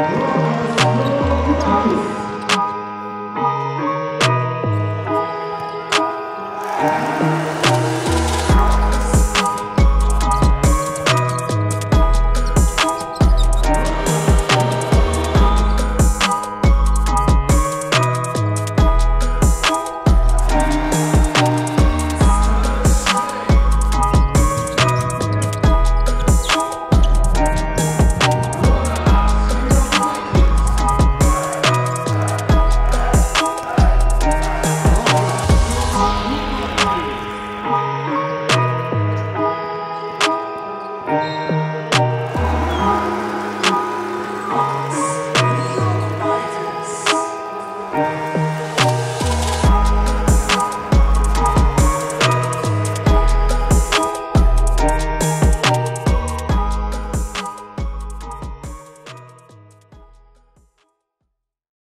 Whoa.